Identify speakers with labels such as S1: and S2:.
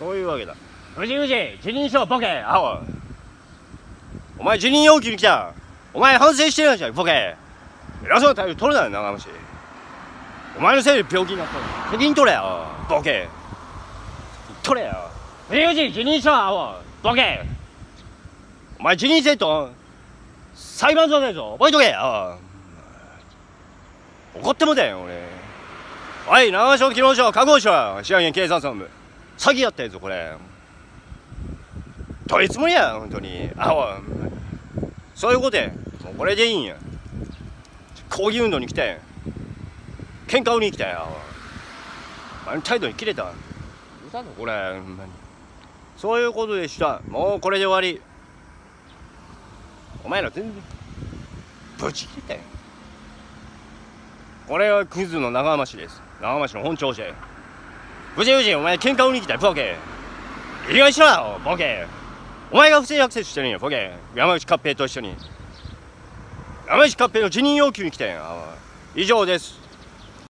S1: そういうわけだ。藤井藤井辞任しろボケ。アホ。お前辞任要求に来た。お前反省してるじゃんボケ。偉そうな態度取るなよ長虫。お前のせいで病気になった責任取れよボケ。取れよ。藤井辞任しろアホ。ボケ。お前辞任せんと裁判所だぞ。覚えとけよ。怒ってもだよ俺。はい長所機能所確保しろ支配人警察本部詐欺やったやつこれ。どういうつもりや本当に。あおそういうことや。もうこれでいいんや。抗議運動に来たやん。喧嘩売りに来たやあの態度に切れた歌だこれ。ほんまに。そういうことでした。もうこれで終わり。お前ら全然ブチ切れたよこれはクズの長浜市です。長浜市の本庁舎や。ブチブチお前喧嘩売りに来たよボケ。いい加減にしろよボケ。お前が不正アクセスしてるんやボケ。山内勝平と一緒に。山内勝平の辞任要求に来たよ以上です。